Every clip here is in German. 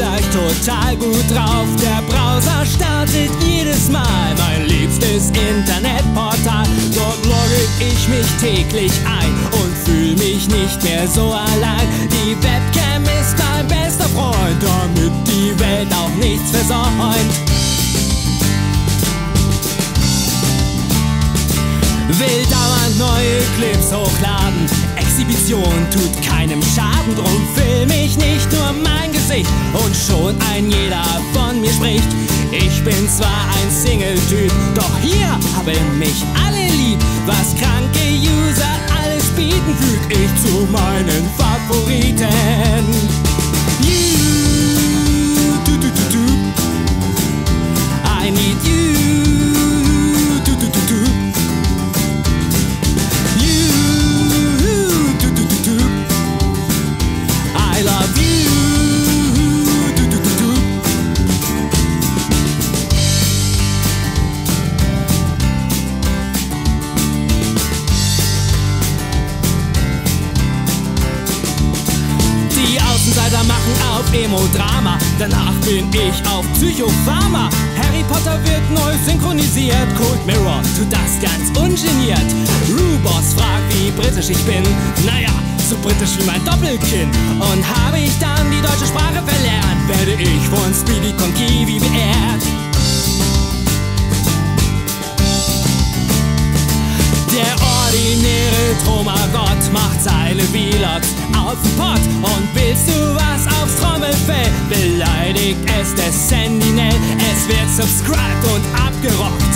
gleich total gut drauf. Der Browser startet jedes Mal mein liebstes Internetportal. Dort logge ich mich täglich ein und fühle mich nicht mehr so allein. Die Webcam ist mein bester Freund, damit die Welt auch nichts versäumt. Will dauernd neue Clips hochladen. Exhibition tut keinem Schaden, drum film ich nicht nur mein Gesicht und schon ein jeder von mir spricht. Ich bin zwar ein Single-Typ, doch hier haben mich alle lieb. Was kranke User alles bieten, füg ich zu meinen Favoriten. Außenseiter machen auf Emo-Drama. Danach bin ich auf Psychopharma. Harry Potter wird neu synchronisiert. Cold Mirror tut das ganz ungeniert. Rubos fragt, wie britisch ich bin. Naja, so britisch wie mein Doppelkinn. Und habe ich dann die deutsche Sprache verlernt, werde ich von Speedy Conkivi beehrt. Der ordinäre Trommergott macht seine Vlogs auf den Pott. Und willst du was Trommelfell? Beleidigt es der Sentinel. Es wird subscribed und abgerockt.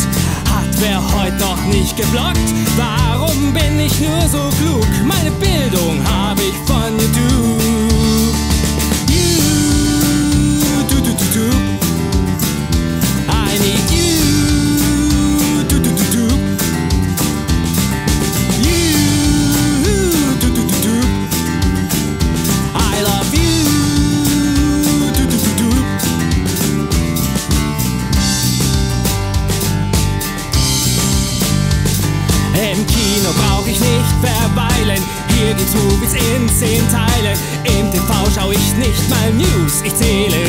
Hat wer heute noch nicht geblockt? Warum bin ich nur so klug? Meine Im Kino brauch ich nicht verweilen. Hier gibt's Movies in zehn Teilen. Im TV schau ich nicht mal News. Ich zähle